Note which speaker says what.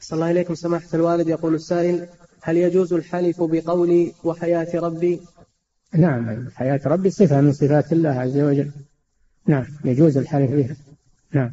Speaker 1: صلى الله إليكم سماحة الوالد يقول السائل هل يجوز الحلف بقولي وحياة ربي؟
Speaker 2: نعم حياة ربي صفة من صفات الله عز وجل. نعم يجوز الحلف بها. نعم.